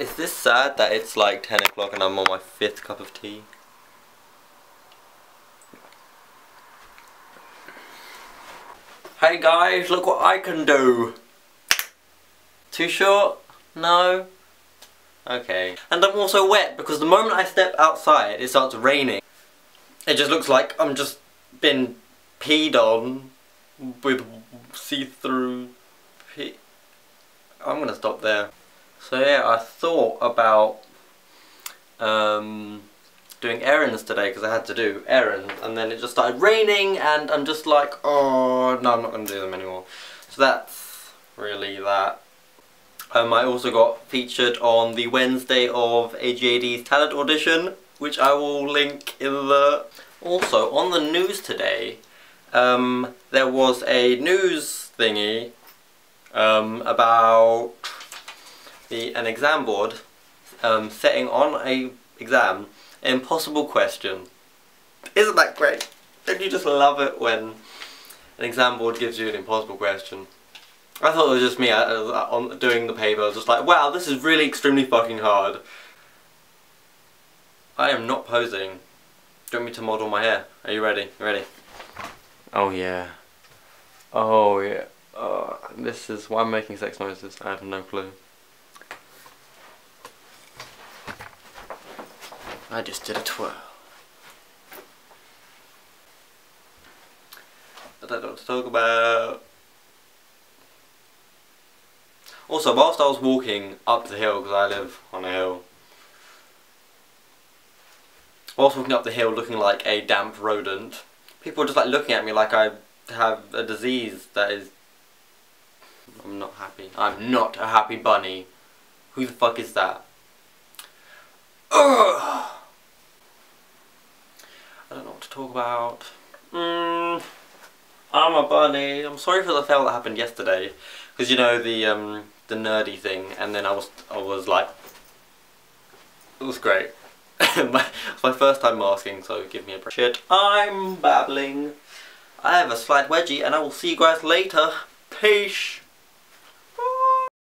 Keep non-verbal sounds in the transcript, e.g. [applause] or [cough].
Is this sad that it's like 10 o'clock and I'm on my fifth cup of tea? Hey guys, look what I can do! Too short? No? Okay. And I'm also wet because the moment I step outside it starts raining. It just looks like I'm just been peed on with see-through pee. I'm gonna stop there. So yeah, I thought about um, doing errands today because I had to do errands and then it just started raining and I'm just like, oh no, I'm not going to do them anymore. So that's really that. Um, I also got featured on the Wednesday of AGAD's talent audition, which I will link in the... Also, on the news today, um, there was a news thingy um, about the an exam board um, setting on a exam impossible question. Isn't that great? Don't you just love it when an exam board gives you an impossible question? I thought it was just me uh, uh on doing the paper, I was just like, wow, this is really extremely fucking hard. I am not posing. Do you want me to model my hair? Are you ready? You ready? Oh yeah. Oh yeah. Oh, this is why I'm making sex noises. I have no clue. I just did a twirl. I don't know what to talk about. Also, whilst I was walking up the hill, because I live on a hill, whilst walking up the hill looking like a damp rodent, people were just like looking at me like I have a disease that is... I'm not happy. I'm not a happy bunny. Who the fuck is that? Ugh! I don't know what talk about. Mm, I'm a bunny. I'm sorry for the fail that happened yesterday, because you know the um, the nerdy thing, and then I was I was like, it was great. [laughs] my, it's my first time masking, so give me a break. Shit, I'm babbling. I have a slight wedgie, and I will see you guys later. Peace.